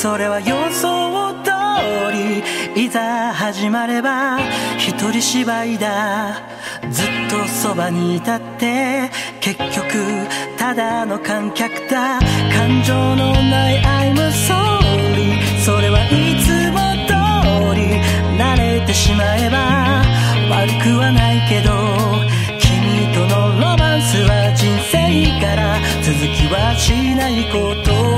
それは予想通り。いざ始まれば一人芝居だ。ずっとそばにいたって結局ただの観客だ。感情のない I'm sorry それはいつも通り慣れてしまえば悪くはないけど君とのロマンスは人生から続きはしないこと。